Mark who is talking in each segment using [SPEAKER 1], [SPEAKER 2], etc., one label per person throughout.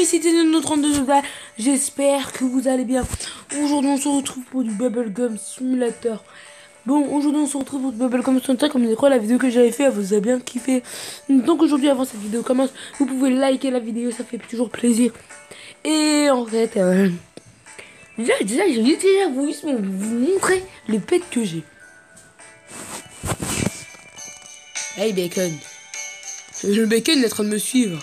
[SPEAKER 1] amis, c'était notre 32 là. J'espère que vous allez bien. Aujourd'hui, on se retrouve pour du Bubblegum Simulator. Bon, aujourd'hui, on se retrouve pour du Bubblegum Simulator. Comme je crois, la vidéo que j'avais fait, elle vous a bien kiffé. Donc, aujourd'hui, avant cette vidéo commence, vous pouvez liker la vidéo, ça fait toujours plaisir. Et en fait, euh, déjà, déjà, je vais déjà vous, vous montrer les pets que j'ai. Hey, Bacon. Le bacon est en train de me suivre.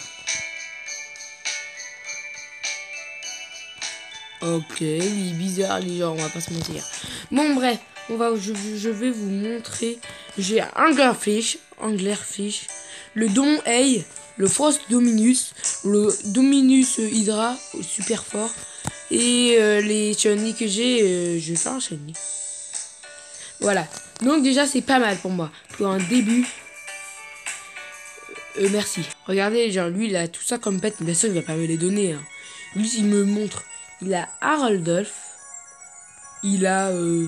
[SPEAKER 1] Ok, il est bizarre les gens, on va pas se mentir. Bon bref, on va, je, vais vous montrer. J'ai un Anglerfish, Anglerfish, le Don Hey, le Frost Dominus, le Dominus Hydra, super fort. Et euh, les Shiny que j'ai, euh, je vais faire un Shiny. Voilà. Donc déjà c'est pas mal pour moi. Pour un début, euh, merci. Regardez, genre, lui, il a tout ça comme pet. Bien sûr, il va pas me les donner. Hein. Lui, il me montre. Il a Haroldolf. Il a... Euh...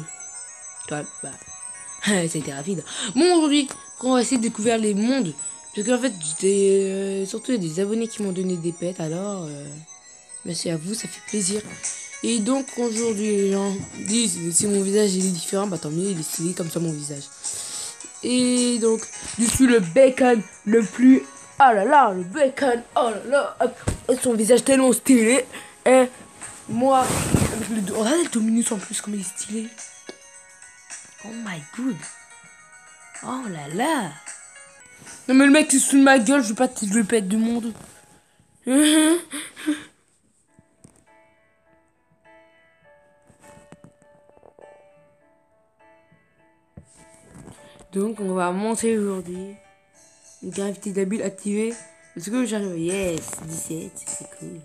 [SPEAKER 1] bah... ça a été rapide. Bon, aujourd'hui, on va essayer de découvrir les mondes. Parce qu'en fait, j'étais... Euh, surtout, des abonnés qui m'ont donné des pets. Alors, euh, merci à vous, ça fait plaisir. Et donc, aujourd'hui, les gens disent si mon visage est différent, bah tant mieux, il est stylé comme ça, mon visage. Et donc, je suis le bacon le plus... Oh là là, le bacon, oh là là, son visage tellement stylé. Et moi, avec le... Regardez le Dominus en plus, comme il est stylé. Oh my god. Oh là là. Non mais le mec il se fout ma gueule, je veux pas te le pète du monde. Donc on va monter aujourd'hui. Une gravité d'habile activée. Est-ce que j'arrive? Yes, 17, c'est cool.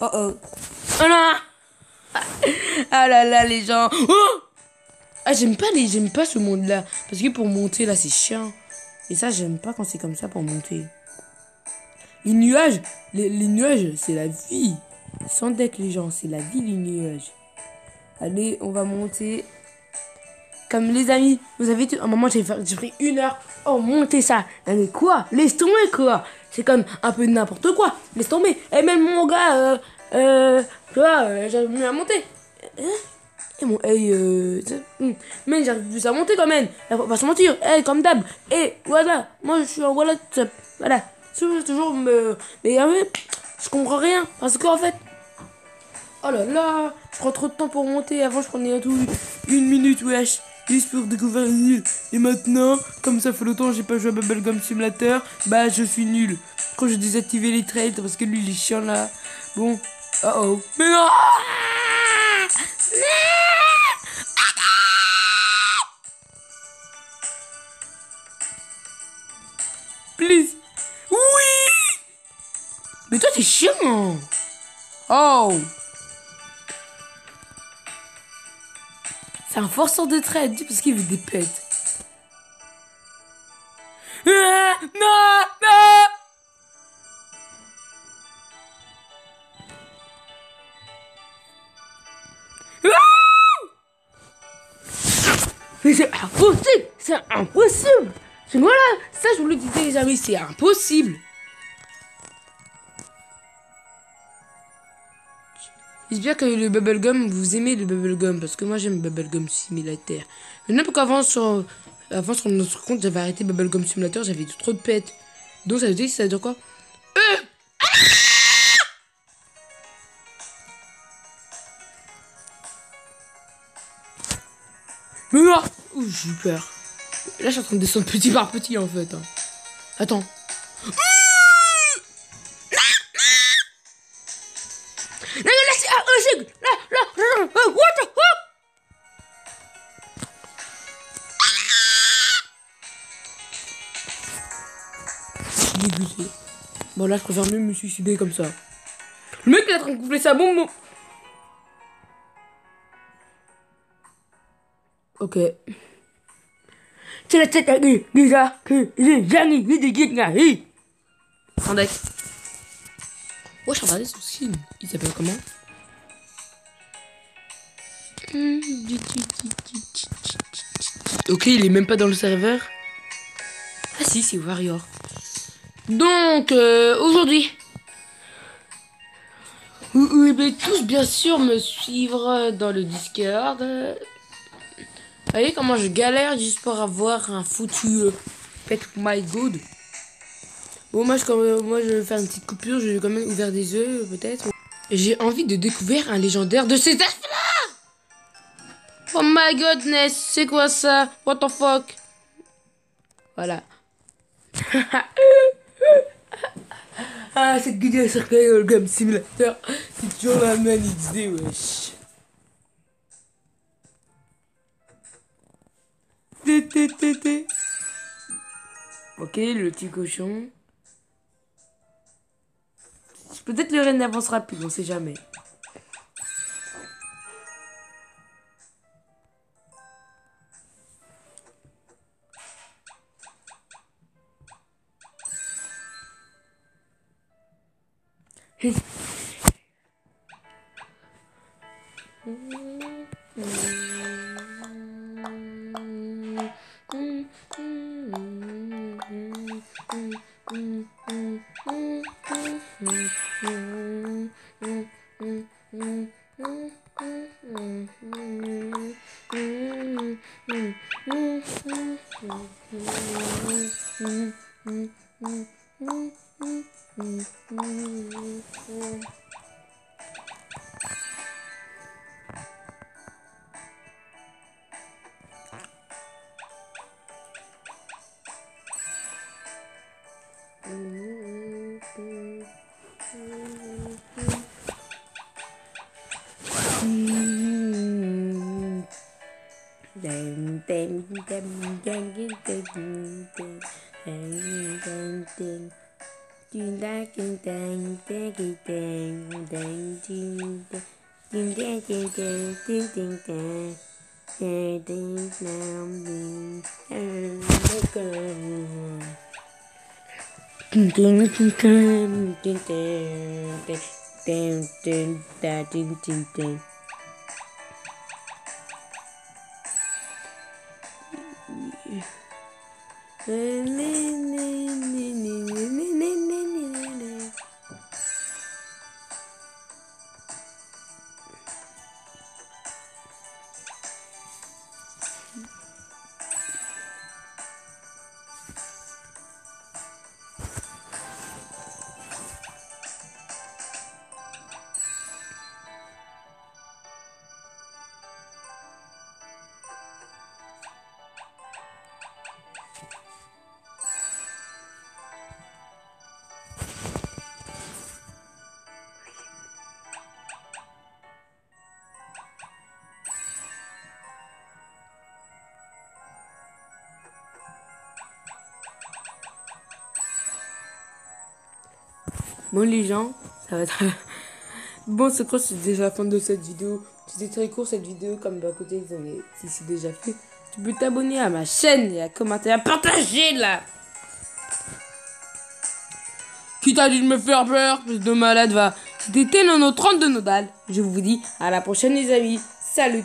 [SPEAKER 1] Oh oh. Oh non Ah là là les gens. Oh ah j'aime pas les j'aime pas ce monde là parce que pour monter là c'est chiant. Et ça j'aime pas quand c'est comme ça pour monter. Les nuages, les, les nuages c'est la vie. Sans deck, les gens, c'est la vie du nuage. Allez, on va monter. Comme les amis, vous avez un moment, j'ai pris une heure. Oh, monter ça. Mais quoi? Laisse tomber, quoi. C'est comme un peu n'importe quoi. Laisse tomber. Et même mon gars, euh, euh, tu vois, euh, j'arrive mieux à monter. Hein? Et mon, hey, euh, hmm. mais j'arrive plus à monter quand même. On va pas se mentir. Hey, comme d'hab. Et voilà, moi je suis en voilà, voilà. Toujours me, mais je comprends rien. Parce qu'en fait, oh là là, je prends trop de temps pour monter. Avant, je prenais tout une minute, wesh. Juste pour découvrir nulle. Et maintenant, comme ça fait longtemps que j'ai pas joué à Bubblegum Simulator, bah je suis nul. Quand j'ai désactivé les trails parce que lui il est chiant là. Bon, oh oh. Mais non! Please. Mais toi, t'es chiant. Oh. Un forceur de trade parce qu'il veut des pètes. Ah, non, non. Mais c'est impossible C'est impossible Voilà Ça, je vous le disais les amis, c'est impossible J'espère que le bubblegum, vous aimez le bubblegum, parce que moi j'aime bubblegum simulateur. Sais pas qu'avant sur, avant sur notre compte, j'avais arrêté bubblegum simulateur, j'avais trop de pets. Donc ça veut dire, ça veut dire quoi? Euh Mais là j'ai peur. Là, je suis en train de descendre petit par petit, en fait. Hein. Attends. Bon là je préfère même me suicider comme ça. Le mec il est en train de couper sa bombe. Ok. Deck. Oh, je regardais son skin. Il s'appelle comment? Ok, il est même pas dans le serveur. Ah si, c'est Warrior. Donc, euh, aujourd'hui, vous pouvez tous bien sûr me suivre dans le Discord. Vous voyez comment je galère juste pour avoir un foutu euh, pet my god. Bon, moi je, moi je vais faire une petite coupure, j'ai quand même ouvert des œufs peut-être. J'ai envie de découvrir un légendaire de ces là Oh my godness, c'est quoi ça? What the fuck? Voilà. ah, cette vidéo sur le Game Simulator, c'est toujours la même idée, wesh. Ok, le petit cochon. Peut-être le reine n'avancera plus, on sait jamais. Mm-hmm. Mm-hmm. Ding dang ding dang dang dang dang ding ding dang ding dang ding ding dang dang ding dang ding dang ding ding ding dang ding ding da ding ding ding Yeah. Bon les gens, ça va être... bon, c'est quoi, c'est déjà la fin de cette vidéo. C'était très court cette vidéo, comme à côté, si c'est déjà fait. Tu peux t'abonner à ma chaîne et à commenter, à partager là. Qui t'a dit de me faire peur, plus de malade va. C'était Tenono 32 Nodal. Je vous dis à la prochaine les amis. Salut